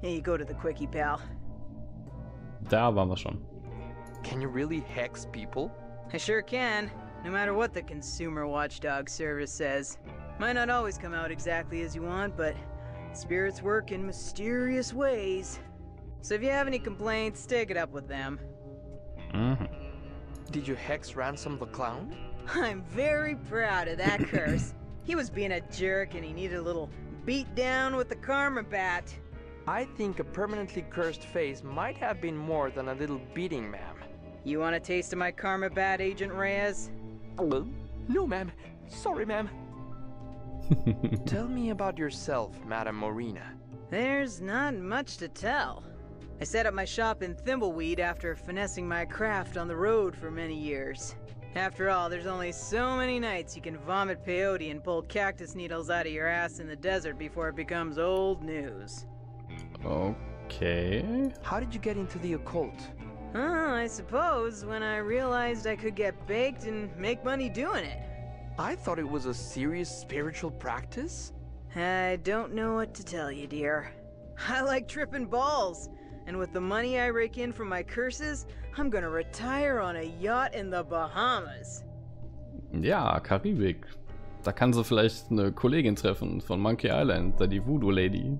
Here you go to the quickie, pal. Da waren wir schon. Can you really hex people? I sure can, no matter what the Consumer Watchdog Service says. Might not always come out exactly as you want, but spirits work in mysterious ways. So if you have any complaints, take it up with them. Mhm. Did you hex Ransom the Clown? I'm very proud of that curse. He was being a jerk and he needed a little beat down with the karma bat. I think a permanently cursed face might have been more than a little beating, ma'am. You want a taste of my karma bad, Agent Reyes? No, ma'am. Sorry, ma'am. Tell me about yourself, Madame Morena. There's not much to tell. I set up my shop in Thimbleweed after finessing my craft on the road for many years. After all, there's only so many nights you can vomit peyote and pull cactus needles out of your ass in the desert before it becomes old news. Okay. How did you get into the occult? Oh, I suppose when I realized I could get baked and make money doing it. I thought it was a serious spiritual practice. I don't know what to tell you, dear. I like tripping balls, and with the money I rake in from my curses, I'm gonna retire on a yacht in the Bahamas. Ja, Karibik. Da kann sie vielleicht eine Kollegin treffen von Monkey Island, da die Voodoo Lady.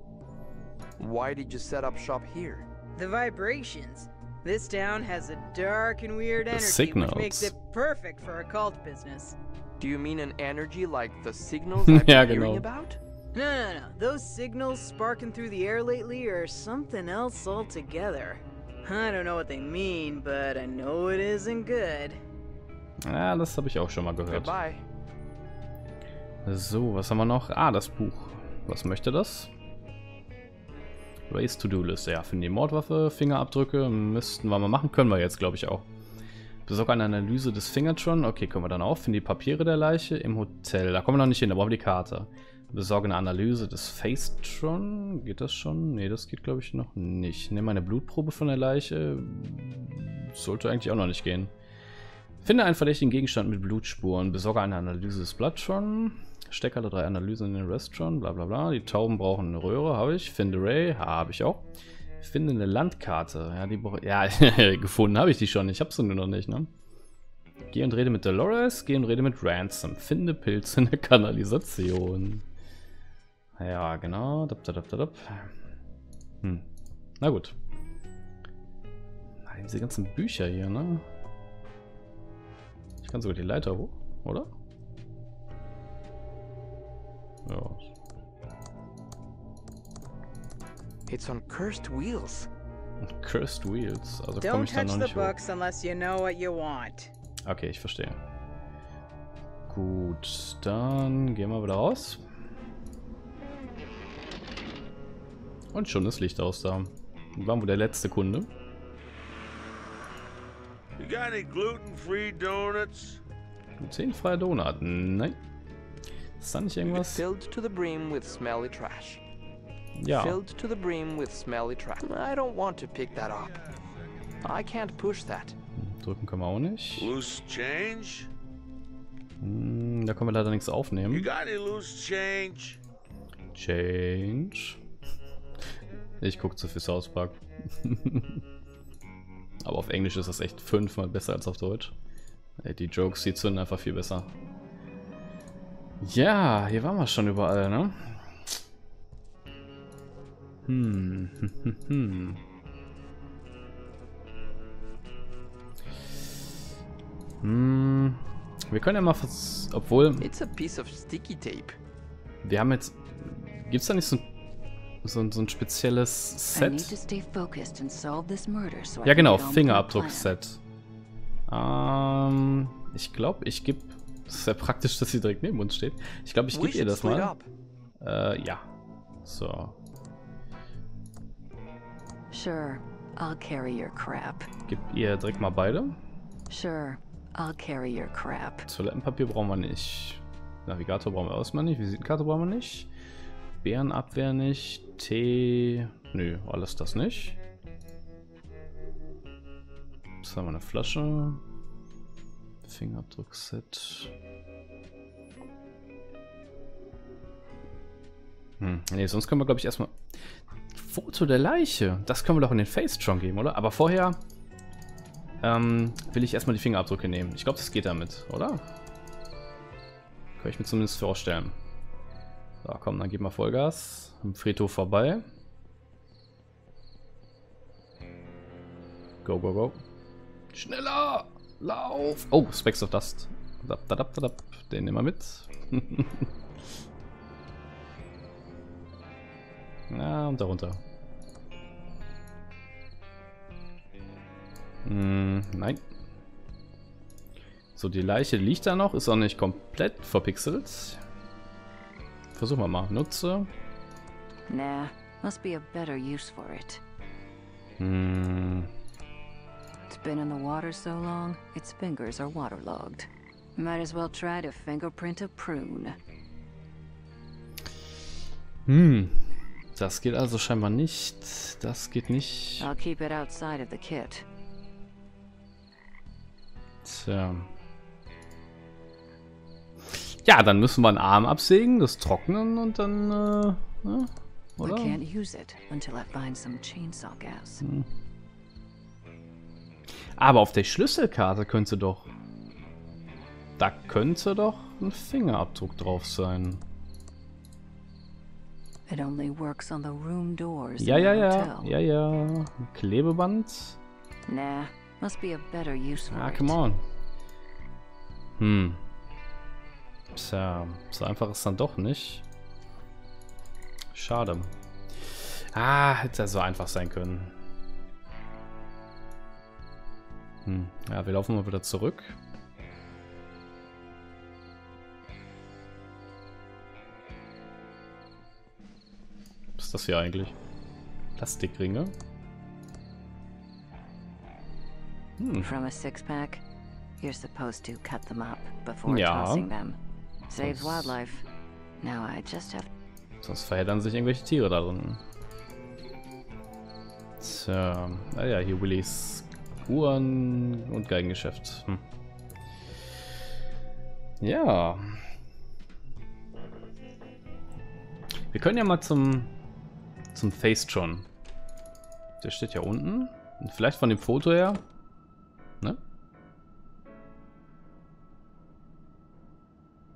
Why did you set up shop here? The vibrations. This town has a dark and weird The energy, which makes it perfect for occult business. Do you mean an energy like the signals I've Ja, been hearing genau. about? No, no, no. Those signals sparking through the air lately are something else altogether. I don't know what they mean, but I know it isn't good. Ah, das habe ich auch schon mal gehört. Goodbye. So, was haben wir noch? Ah, das Buch. Was möchte das? Race To-Do-List. Ja, finden die Mordwaffe, Fingerabdrücke. Müssten wir mal machen. Können wir jetzt, glaube ich, auch. Besorge eine Analyse des Fingertron. Okay, können wir dann auch. Finde die Papiere der Leiche im Hotel. Da kommen wir noch nicht hin, da brauchen wir die Karte. Besorge eine Analyse des Facetron. Geht das schon? Nee, das geht, glaube ich, noch nicht. Nehme eine Blutprobe von der Leiche. Sollte eigentlich auch noch nicht gehen. Finde einen verdächtigen Gegenstand mit Blutspuren. Besorge eine Analyse des Bloodtron. Stecke alle drei Analysen in den Restaurant. Bla bla bla. Die Tauben brauchen eine Röhre. Habe ich. Finde Ray. Habe ich auch. Finde eine Landkarte. Ja, die brauche Ja, gefunden habe ich die schon. Ich habe sie nur noch nicht, ne? Geh und rede mit Dolores. Geh und rede mit Ransom. Finde Pilze in der Kanalisation. Ja, genau. Dap, dap, dap. Hm. Na gut. Ah, Diese ganzen Bücher hier, ne? Ich kann sogar die Leiter hoch, oder? Ja. It's on cursed wheels. Cursed Wheels. Also komme Don't ich da touch noch the nicht hoch. you know what you want. Okay, ich verstehe. Gut, dann gehen wir wieder raus. Und schon ist Licht aus da. Waren wohl der letzte Kunde. You got any gluten-free donuts? Glutenfreier Donut. Nein. Ist da nicht irgendwas? Filled to the brim with smelly trash. Ja. Filled to the brim with smelly trash. I don't want to pick that up. I can't push that. Drücken können wir auch nicht. Loose change? Hm, da können wir leider nichts You aufnehmen. got any loose change? Change. Ich gucke zu viel South Park. Aber auf Englisch ist das echt fünfmal besser als auf Deutsch. Ey, Die Jokes, die zünden einfach viel besser. Ja, hier waren wir schon überall, ne? Hm, hm, hm, hm. Hm, wir können ja mal vers obwohl It's a piece of sticky tape. wir haben jetzt gibt's da nicht so, so, ein- so ein spezielles Set? murder so Ja genau. Fingerabdruckset. Ähm, ich glaube, ich gebe das ist ja praktisch, dass sie direkt neben uns steht. Ich glaube, ich gebe ihr das mal. up. Äh, ja. So, Sure, I'll carry your crap. gib ihr direkt mal beide. Sure, I'll carry your crap. Toilettenpapier brauchen wir nicht. Navigator brauchen wir erstmal nicht. Visitenkarte brauchen wir nicht. Bärenabwehr nicht. Tee. Nö, alles das nicht. Jetzt haben wir eine Flasche. Fingerabdruckset. Hm, nee, sonst können wir, glaube ich, erstmal. Foto der Leiche. Das können wir doch in den Face-Tron geben, oder? Aber vorher ähm, will ich erstmal die Fingerabdrücke nehmen. Ich glaube, das geht damit, oder? Kann ich mir zumindest vorstellen. So, komm, dann gib mal Vollgas. Am Friedhof vorbei. Go, go, go. Schneller! Lauf! Oh, Specks of Dust. Den nehmen wir mit. ja, und darunter. Hm, nein. So, die Leiche liegt da noch, ist auch nicht komplett verpixelt. Versuchen wir mal. Nutze. Nah, must be a better use for it. Hm, been in the water so long, its fingers are waterlogged. Might as well try to fingerprint a prune. hm. Das geht also scheinbar nicht. Das geht nicht. I'll keep it outside of the kit. Tja. Ja, dann müssen wir einen Arm absägen, das trocknen und dann, äh, We oder? can't use it until I find some chainsaw gas. Aber auf der Schlüsselkarte könnte doch... Da könnte doch ein Fingerabdruck drauf sein. It only works on the room doors Ja, ja, ja. Ja, ja. Ein Klebeband. Nah, must be a better use Ah, come on. Hm. Tja, so einfach ist dann doch nicht. Schade. Ah, hätte so einfach sein können. Hm. Ja, wir laufen mal wieder zurück. Was ist das hier eigentlich? Plastikringe? Hm. From a six pack, you're supposed to cut them up before Ja. tossing them. Saves Sonst- wildlife. Now I just have Sonst verheddern sich irgendwelche Tiere da drin. Tja, naja, hier Willys Uhren- und Geigengeschäft. Hm. Ja. Wir können ja mal zum zum Facetron. Der steht ja unten. Und vielleicht von dem Foto her. Ne?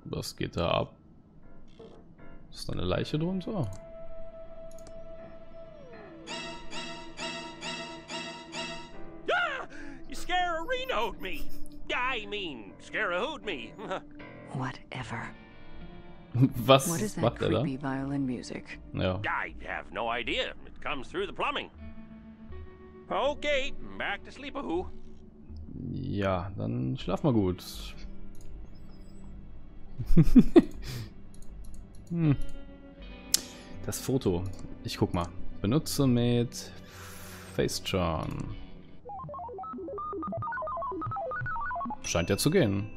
Was geht da ab? Ist da eine Leiche drunter? Scarahooed me. whatever. Was What is that macht er da? creepy violin music? Ja. I have no idea. It comes through the plumbing. Okay, back to sleepahoo. Ja, dann schlaf mal gut. hm. Das Foto. Ich guck mal. Benutze mit Facetron. Scheint ja zu gehen.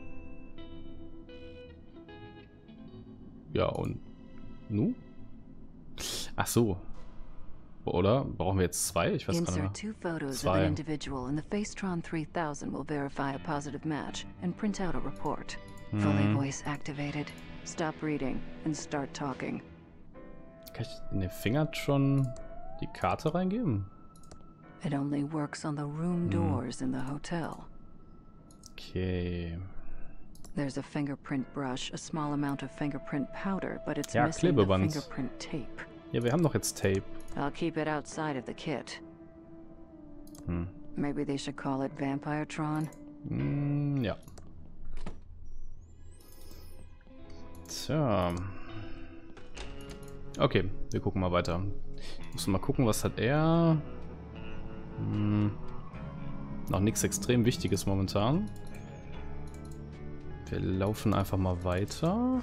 Ja, und nu? Ach so. Oder? Brauchen wir jetzt zwei? Ich weiß gar nicht. two photos of Zwei. an individual and the Facetron 3000 will verify a positive match and print out a report. Fully Mhm. voice activated. Stop reading and start talking. Kann ich in den Finger schon die Karte reingeben? It only works on the room doors in the hotel. Okay. There's a fingerprint brush, a small amount of fingerprint powder, but it's Ja, missing the fingerprint tape. Ja, wir haben doch jetzt Tape. I'll keep it outside of the kit. Hm. Maybe they should call it Vampiretron. Hm, ja. Tja. Okay, wir gucken mal weiter. Muss mal gucken, was hat er. Hm. Noch nichts extrem Wichtiges momentan. Wir laufen einfach mal weiter.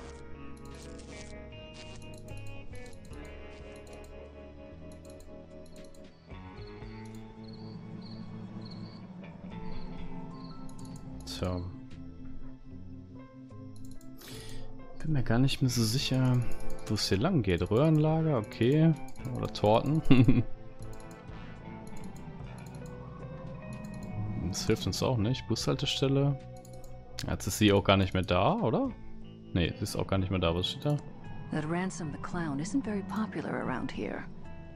Tja. Bin mir gar nicht mehr so sicher, wo es hier lang geht. Röhrenlager, okay. Oder Torten. das hilft uns auch nicht. Bushaltestelle. Jetzt ist sie auch gar nicht mehr da, oder? Nee, sie ist auch gar nicht mehr da. Was steht da? That Ransom the Clown isn't very popular around here.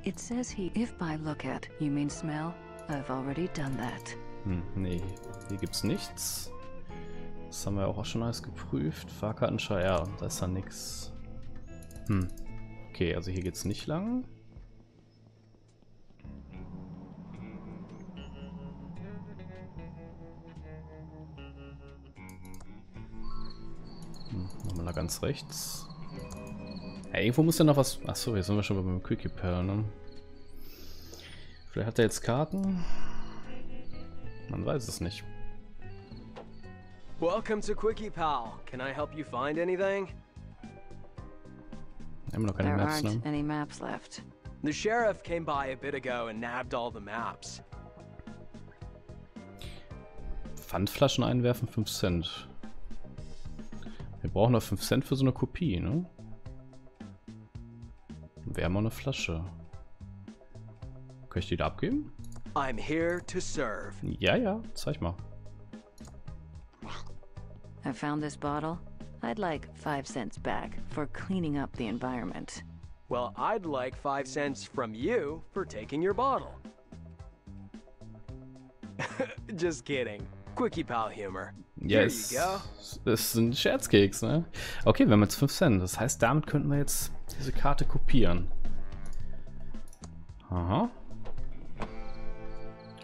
It says he. If by look at you mean smell, I've already done that. Hm, nee, hier gibt's nichts. Das haben wir auch schon alles geprüft. Fahrkartenschau, ja, da ist da nix. Hm. Okay, also hier geht's nicht lang. Hm, nochmal da ganz rechts. Ja, irgendwo muss ja noch was... Achso, jetzt sind wir schon beim Quickie Pearl, ne? Vielleicht hat er jetzt Karten? Man weiß es nicht. Welcome to Quickie Pal. Can I help you find anything? Immer noch keine There Maps, aren't ne? any maps left. The sheriff came by a bit ago and nabbed all the maps. Pfandflaschen einwerfen, 5 Cent. Wir brauchen noch 5 Cent für so eine Kopie, ne? Haben auch eine Flasche. Kann ich die da abgeben? I'm here to serve. Ja, ja, zeig mal. I found this bottle. I'd like five cents back for cleaning up the environment. Well, I'd like five cents from you for taking your bottle. Just kidding. Quickie Pal humor. Yes. Das ist ein Scherzkeks, ne? Okay, wir haben jetzt 5 Cent. Das heißt, damit könnten wir jetzt diese Karte kopieren. Aha.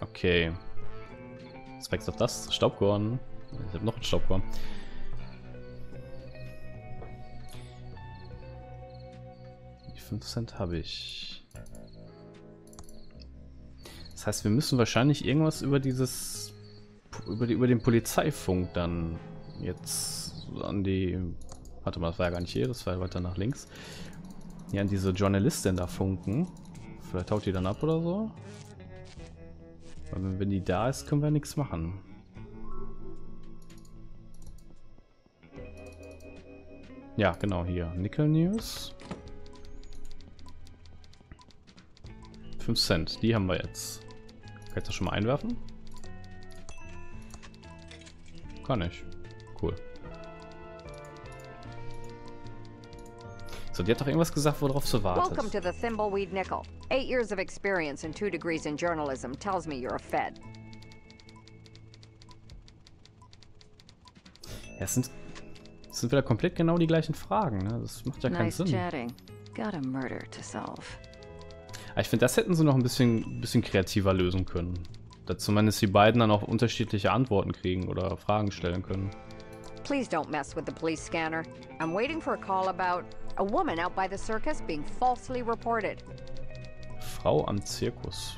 Okay. Was wächst auf das? Staubkorn. Ich habe noch ein Staubkorn. Die 5 Cent habe ich. Das heißt, wir müssen wahrscheinlich irgendwas über dieses über, die, über den Polizeifunk dann jetzt an die. Warte mal, das war ja gar nicht hier, das war ja weiter nach links. Ja, an diese Journalistin da funken. Vielleicht haut die dann ab oder so. Weil wenn, wenn die da ist, können wir nichts machen. Ja, genau, hier. Nickel News. 5 Cent, die haben wir jetzt. Kann ich das schon mal einwerfen? Kann ich. Cool. So, die hat doch irgendwas gesagt, worauf sie wartet. Welcome to the Thimbleweed Nickel. Eight years of experience and two degrees in journalism tells me you're a Fed. Ja, es sind, es sind wieder komplett genau die gleichen Fragen, ne? Das macht ja keinen nice Sinn. chatting. Got a murder to solve. Aber ich finde, das hätten sie noch ein bisschen, bisschen kreativer lösen können. Dass zumindest die beiden dann auch unterschiedliche Antworten kriegen oder Fragen stellen können. Please don't mess with the police scanner. I'm waiting for a call about a woman out by the circus being falsely reported. Frau am Zirkus.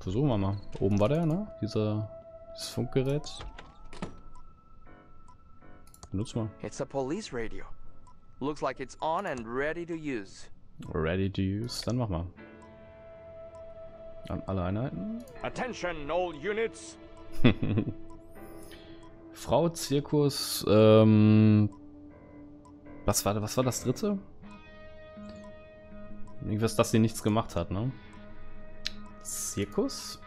Versuchen wir mal. Oben war der, ne? Dieser, dieses Funkgerät. Benutzt mal. It's a police radio. Looks like it's on and ready to use. Ready to use. Dann mach mal. An alle Einheiten. Attention, all units. Frau Zirkus, ähm. Was war, was war das dritte? Irgendwas, dass sie nichts gemacht hat, ne? Zirkus?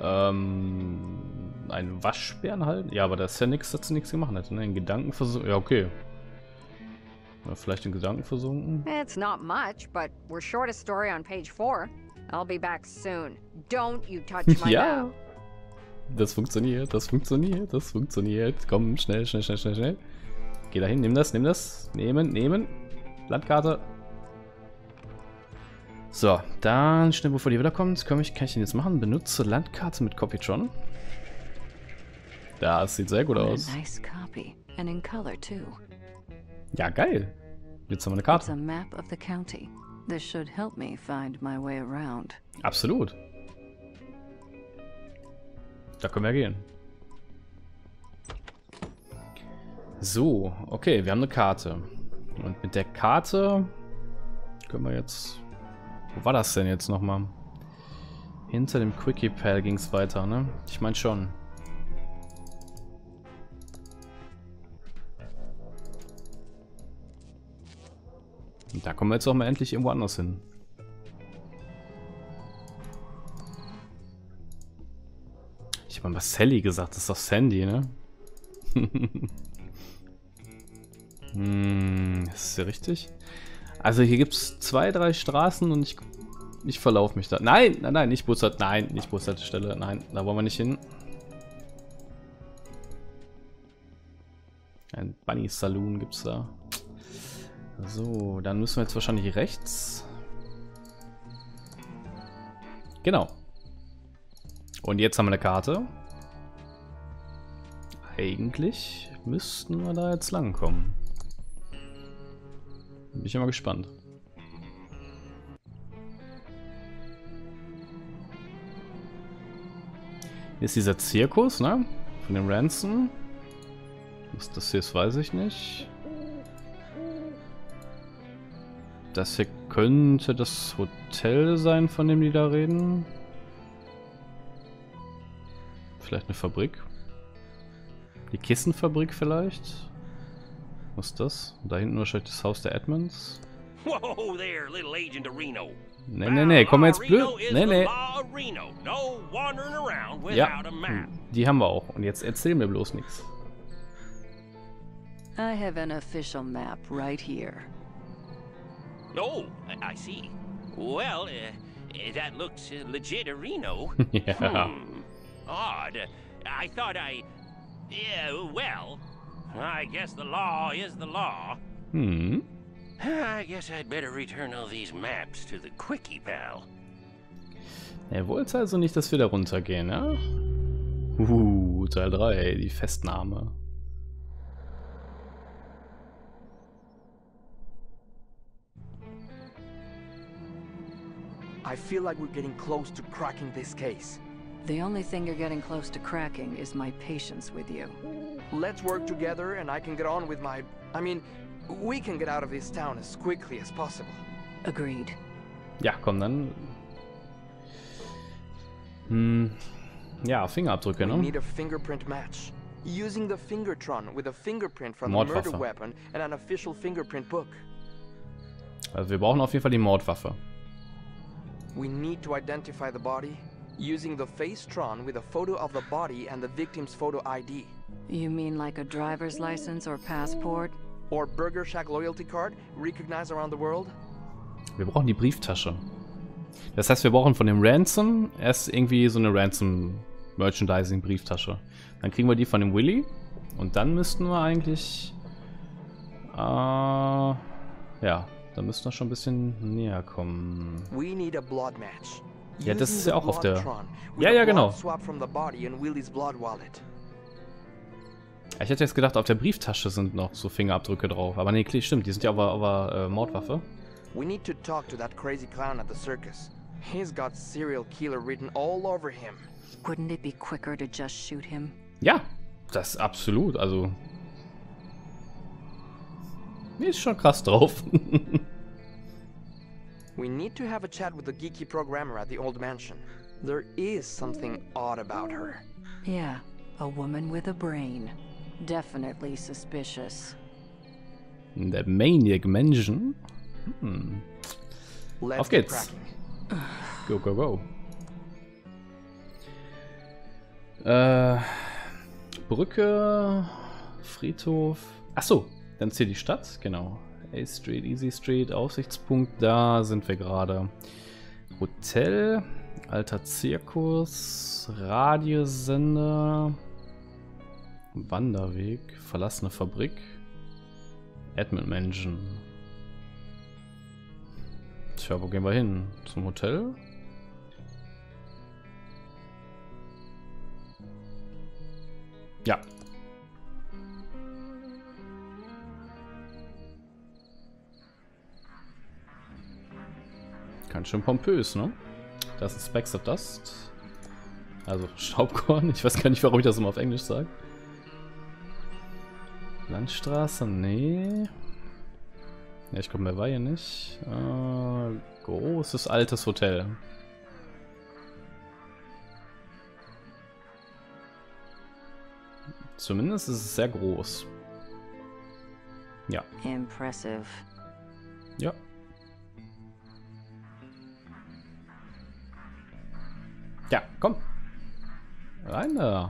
Ähm. Ein Waschbären halt? Ja, aber das ist ja nichts, dass sie nichts gemacht hat, ne? In Gedanken versunken. Ja, okay. Ja, vielleicht in Gedanken versunken. It's not much, but we're short a story on page four. I'll be back soon. Don't you touch my ja. Das funktioniert, das funktioniert, das funktioniert. Komm, schnell, schnell, schnell, schnell, schnell. Geh dahin, nimm das, nimm das. Nehmen, nehmen. Landkarte. So, dann schnell bevor die wiederkommt, komm ich, kann ich den jetzt machen? Benutze Landkarte mit Copytron. Das sieht sehr gut aus. nice copy. And in color, too. Ja, geil. Jetzt haben wir eine It's a Karte. map of the county. This should help me find my way around. Absolut. Da können wir gehen. So, okay, wir haben eine Karte. Und mit der Karte können wir jetzt... Wo war das denn jetzt nochmal? Hinter dem Quickie Pal ging es weiter, ne? Ich meine schon. Und da kommen wir jetzt auch mal endlich irgendwo anders hin. Ich habe mal Sally gesagt, das ist doch Sandy, ne? hm, ist ja richtig. Also hier gibt es zwei, drei Straßen und ich, ich verlaufe mich da. Nein, nein, nein, nicht Bussard. Nein, nicht Bushaltestelle. Nein, da wollen wir nicht hin. Ein Bunny Saloon gibt es da. So, dann müssen wir jetzt wahrscheinlich rechts. Genau. Und jetzt haben wir eine Karte. Eigentlich müssten wir da jetzt langkommen. Bin ich mal gespannt. Hier ist dieser Zirkus, ne? Von dem Ransom. Was das hier ist, weiß ich nicht. Das hier könnte das Hotel sein, von dem die da reden. Vielleicht eine Fabrik. Die Kissenfabrik vielleicht. Was ist das? Da hinten wahrscheinlich das Haus der Edmonds. Whoa there, little agent of Reno. Nee, nee, nee, komm jetzt blöd. Nee, nee. Ja, die haben wir auch. Und jetzt erzähl mir bloß nichts. I have an official map right here. Oh, I- see. Well, uh, that looks uh, legit a Reno. ja. Hmm. Odd. I thought I. Yeah, well. I guess the law is the law. Hm. I guess I'd better return all these maps to the Quickie Pal. Er wollte also nicht, dass wir da runtergehen, ne? Uh, Teil 3, die Festnahme. I feel like we're getting close to cracking this case. The only thing you're getting close to cracking is my patience with you. Let's work together and I can get on with my... I mean, we can get out of this town as quickly as possible. Agreed. Ja, komm dann. Hm. Ja, Fingerabdrücke, We need a fingerprint match. Using the Fingertron with a fingerprint from the murder weapon and an official fingerprint book. Also wir brauchen auf jeden Fall die Mordwaffe. We need to identify the body using the Facetron with a photo of the body and the victim's photo ID. You mean like a driver's license or passport? Or Burger Shack loyalty card recognized around the world. Wir brauchen die Brieftasche. Das heißt, wir brauchen von dem Ransom erst irgendwie so eine Ransom-Merchandising-Brieftasche. Dann kriegen wir die von dem Willy. Und dann müssten wir eigentlich... Äh, ja, dann müssten wir schon ein bisschen näher kommen. We need a blood match. Ja, das ist ja auch auf der- Ja, ja, genau. Ich hätte jetzt gedacht, auf der Brieftasche sind noch so Fingerabdrücke drauf. Aber nee, klar, stimmt, die sind ja der äh, Mordwaffe. We need to talk to that crazy clown at the circus. He's got serial killer written all over him. Wouldn't it be quicker to just shoot him? Ja, das absolut, also... Die ist schon krass drauf. We need to have a chat with the geeky programmer at the old mansion. There is something odd about her. Yeah, a woman with a brain. Definitely suspicious. Der Maniac Mansion. Hm. Let's Auf geht's. Go, go, go. Äh, Brücke, Friedhof. Achso, dann hier die Stadt, genau. A Street, Easy Street, Aufsichtspunkt, da sind wir gerade. Hotel, alter Zirkus, Radiosender, Wanderweg, verlassene Fabrik, Edmund Mansion. Tja, wo gehen wir hin? Zum Hotel? Ja. Ganz schön pompös, ne? Das ist Specks of Dust. Also Staubkorn. Ich weiß gar nicht, warum ich das immer auf Englisch sage. Landstraße, nee. Ja, ich glaube, mehr war hier nicht. Äh, großes altes Hotel. Zumindest ist es sehr groß. Ja. Impressive. Ja. Ja, komm. Rein da.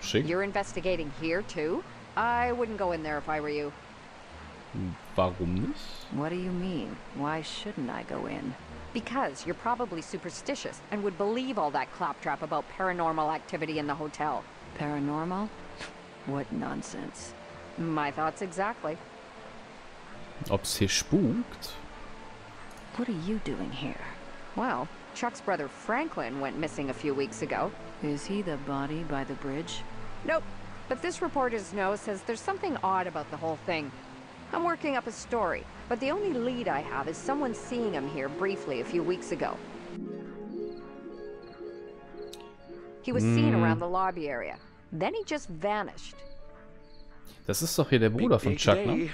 Schick. You're investigating here, too? I wouldn't go in there if I were you. Warum nicht? What do you mean? Why shouldn't I go in? Because you're probably superstitious and would believe all that claptrap about paranormal activity in the hotel. Paranormal? What nonsense. My thoughts exactly. Ob's hier spukt? What are you doing here? Well, Chuck's brother Franklin went missing a few weeks ago. Is he the body by the bridge? Nope. But this reporter's note says there's something odd about the whole thing. I'm working up a story, but the only lead I have is someone seeing him here briefly a few weeks ago. He was seen Hmm. around the lobby area. Then he just vanished. Das ist doch hier der Bruder von Big Chuck, day ne? today.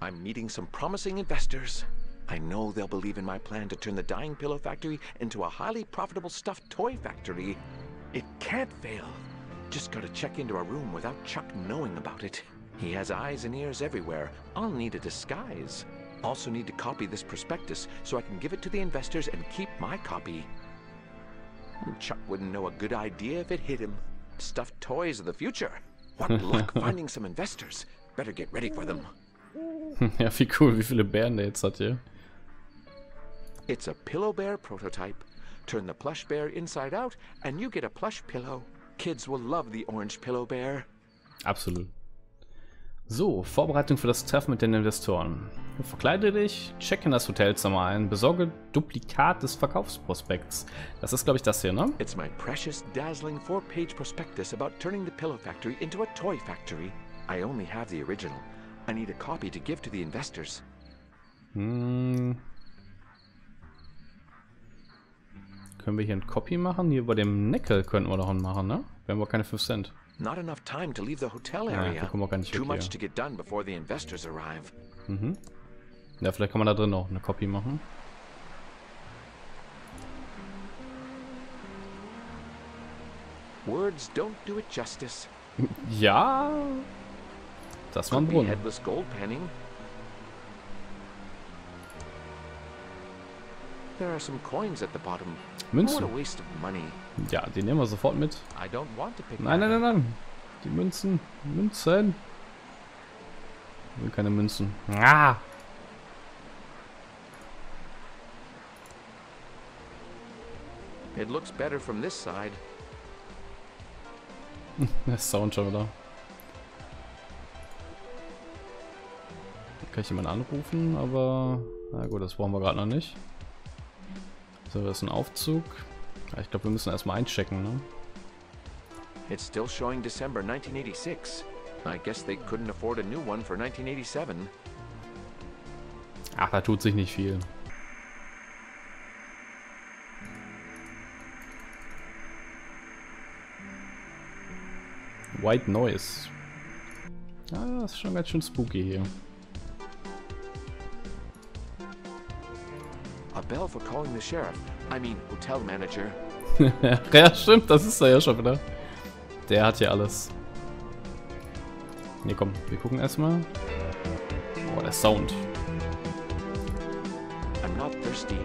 I'm meeting some promising investors. I know they'll believe in my plan to turn the Dying Pillow Factory into a highly profitable stuffed toy factory. It can't fail. Just gotta check into a room without Chuck knowing about it. He has eyes and ears everywhere. I'll need a disguise. Also need to copy this prospectus so I can give it to the investors and keep my copy. Hmm, Chuck wouldn't know a good idea if it hit him. Stuffed toys of the future. What luck finding some investors. Better get ready for them. ja, wie cool, wie viele Bären der jetzt hat hier. It's a Pillow Bear prototype. Turn the plush bear inside out, and you get a plush pillow. Kids will love the orange Pillow Bear. Absolut. So, Vorbereitung für das Treffen mit den Investoren. Verkleide dich, check in das Hotelzimmer ein, besorge Duplikat des Verkaufsprospekts. Das ist, glaube ich, das hier, ne? It's my precious, dazzling four-page prospectus about turning the Pillow Factory into a toy factory. I only have the original. I need a copy to give to the investors. Hm. Können wir hier ein Copy machen? Hier bei dem Neckel könnten wir doch einen machen, ne? Wir haben aber keine 5 Cent. Not enough time to leave the hotel Ja, area. wir kommen auch gar nicht Too much to get done before the investors arrive. Mhm. Ja, vielleicht kann man da drin auch eine Copy machen. Words don't do it justice. Ja. Das war ein Brunnen. headless gold panning. There are some coins at the bottom. What a Münzen. waste of money. Ja, die nehmen wir sofort mit. I don't want to pick Nein, nein, nein, nein. Die Münzen. Münzen. Ich will keine Münzen. Ah. It looks better from this side. Der Sound schon wieder. Kann ich jemanden anrufen, aber... Na gut, das brauchen wir gerade noch nicht. So, das ist ein Aufzug. Ja, ich glaube, wir müssen erstmal einchecken, ne? It's still showing December 1986. I guess they couldn't afford a new one for 1987. Ach, da tut sich nicht viel. White Noise. Ah, das ist schon ganz schön spooky hier. Bell for calling the sheriff. I mean, hotel manager. ja, stimmt, das ist er ja schon wieder. Der hat hier alles. Ne, komm, wir gucken erstmal. Oh, der Sound. I'm not thirsty.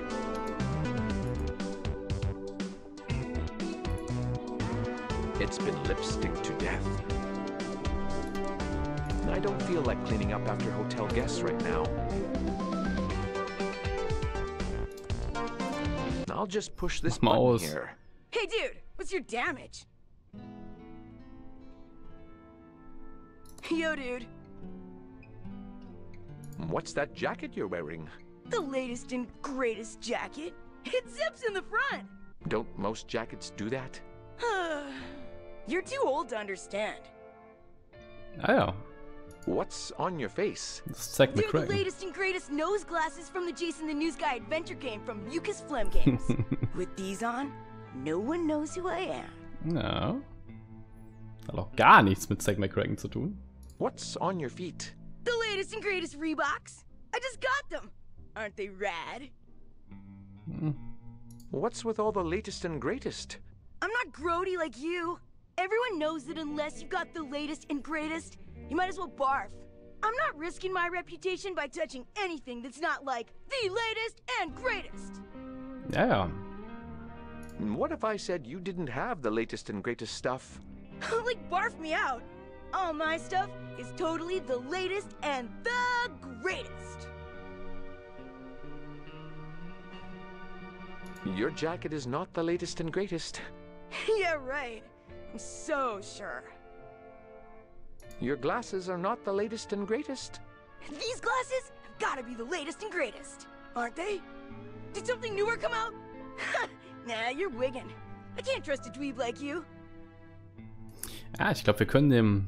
It's been lipstick to death. I don't feel like cleaning up after hotel guests right now. I'll just push this Mach mal button aus. here. Hey, dude, what's your damage? Yo, dude, What's that jacket you're wearing? the latest and greatest jacket. It zips in the front. Don't most jackets do that? You're too old to understand. Ja, What's on your face? das ist Zack Dude, the latest and greatest nose glasses from the Jason the News Guy adventure game from Mucus Phlegm Games. With these on, no one knows who I am. No. Hat auch gar nichts mit Zack McCracken zu tun. What's on your feet? The latest and greatest Reeboks. I just got them. Aren't they rad? Hm. What's with all the latest and greatest? I'm not grody like you. Everyone knows that unless you've got the latest and greatest, you might as well barf. I'm not risking my reputation by touching anything that's not like the latest and greatest. Ja, ja. What if I said you didn't have the latest and greatest stuff? like, barf me out. All my stuff is totally the latest and the greatest. Your jacket is not the latest and greatest. yeah, right. I'm so sure. Your glasses are not the latest and greatest. These glasses have gotta be the latest and greatest, aren't they? Did something newer come out? nah, you're wigging. I can't trust a dweeb like you. Ah, ich glaube, wir können dem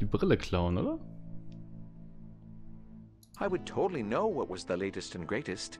die Brille klauen, oder? I would totally know what was the latest and greatest